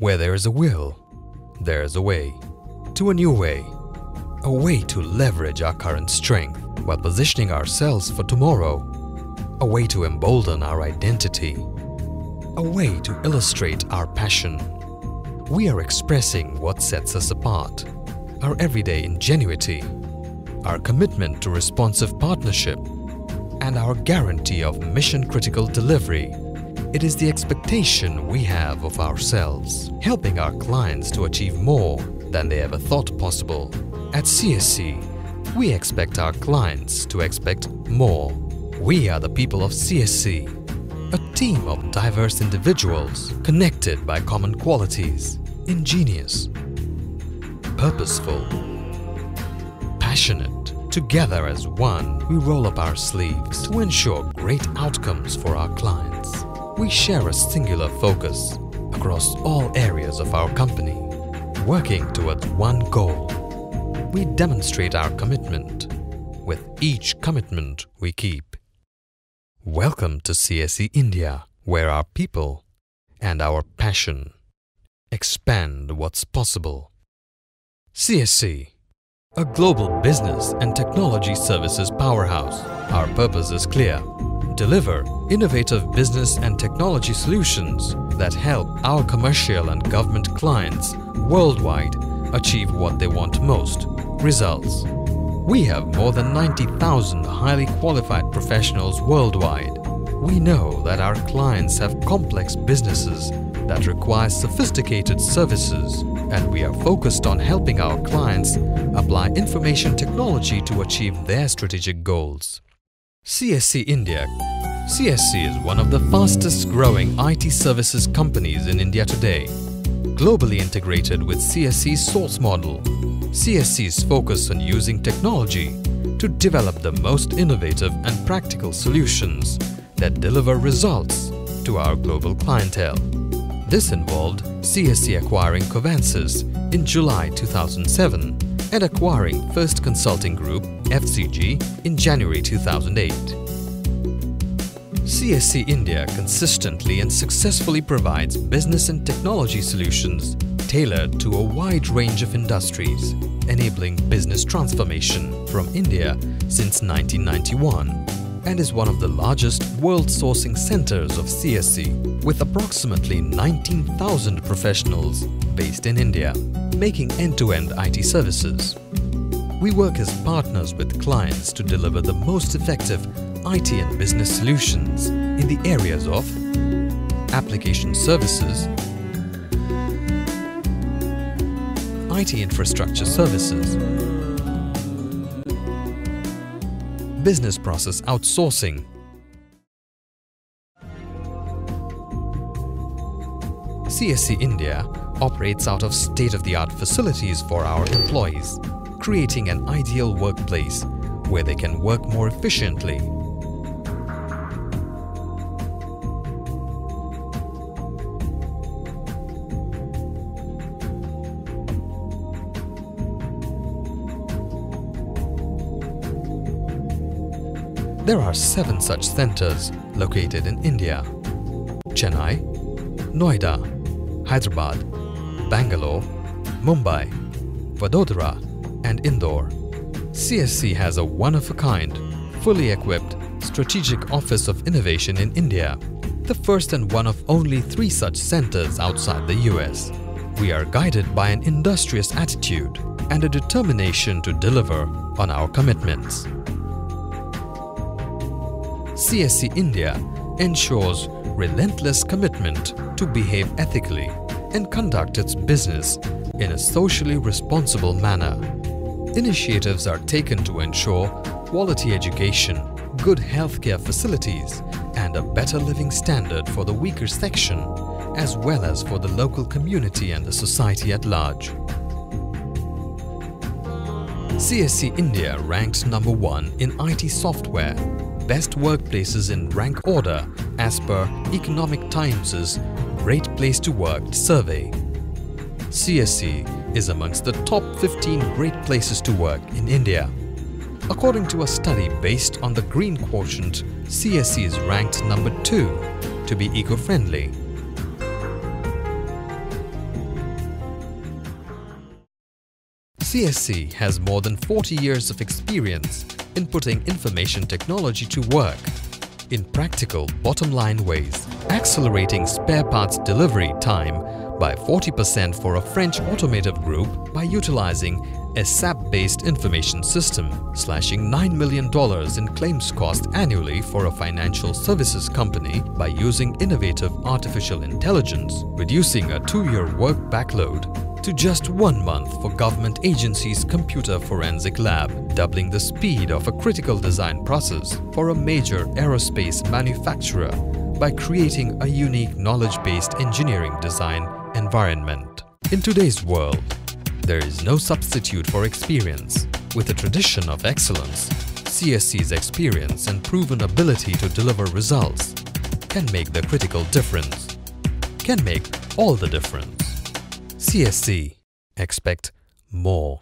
Where there is a will, there is a way. To a new way. A way to leverage our current strength while positioning ourselves for tomorrow. A way to embolden our identity. A way to illustrate our passion. We are expressing what sets us apart. Our everyday ingenuity. Our commitment to responsive partnership. And our guarantee of mission-critical delivery it is the expectation we have of ourselves, helping our clients to achieve more than they ever thought possible. At CSC, we expect our clients to expect more. We are the people of CSC, a team of diverse individuals connected by common qualities, ingenious, purposeful, passionate. Together as one, we roll up our sleeves to ensure great outcomes for our clients we share a singular focus across all areas of our company, working towards one goal. We demonstrate our commitment with each commitment we keep. Welcome to CSC India, where our people and our passion expand what's possible. CSC, a global business and technology services powerhouse. Our purpose is clear deliver innovative business and technology solutions that help our commercial and government clients worldwide achieve what they want most results. We have more than 90,000 highly qualified professionals worldwide. We know that our clients have complex businesses that require sophisticated services and we are focused on helping our clients apply information technology to achieve their strategic goals. CSC India CSC is one of the fastest growing IT services companies in India today. Globally integrated with CSC's source model, CSC's focus on using technology to develop the most innovative and practical solutions that deliver results to our global clientele. This involved CSC acquiring Covansys in July 2007 and acquiring First Consulting Group FCG in January 2008. CSC India consistently and successfully provides business and technology solutions tailored to a wide range of industries, enabling business transformation from India since 1991 and is one of the largest world sourcing centers of CSC with approximately 19,000 professionals based in India, making end-to-end -end IT services. We work as partners with clients to deliver the most effective IT and business solutions in the areas of application services, IT infrastructure services, business process outsourcing, CSC India operates out of state-of-the-art facilities for our employees, creating an ideal workplace where they can work more efficiently. There are seven such centers located in India. Chennai, Noida, Hyderabad, Bangalore, Mumbai, Vadodara and Indore. CSC has a one-of-a-kind, fully equipped Strategic Office of Innovation in India, the first and one of only three such centers outside the US. We are guided by an industrious attitude and a determination to deliver on our commitments. CSC India ensures relentless commitment to behave ethically and conduct its business in a socially responsible manner. Initiatives are taken to ensure quality education, good healthcare facilities and a better living standard for the weaker section as well as for the local community and the society at large. CSC India ranked number one in IT software best workplaces in rank order as per Economic Times' Great Place to Work survey. CSC is amongst the top 15 great places to work in India. According to a study based on the green quotient, CSC is ranked number 2 to be eco-friendly. CSC has more than 40 years of experience in putting information technology to work in practical bottom line ways, accelerating spare parts delivery time by 40% for a French automotive group by utilizing a SAP-based information system, slashing $9 million in claims cost annually for a financial services company by using innovative artificial intelligence, reducing a two-year work backload to just one month for government agencies' computer forensic lab, doubling the speed of a critical design process for a major aerospace manufacturer by creating a unique knowledge-based engineering design environment. In today's world, there is no substitute for experience. With a tradition of excellence, CSC's experience and proven ability to deliver results can make the critical difference, can make all the difference. CSC. Expect more.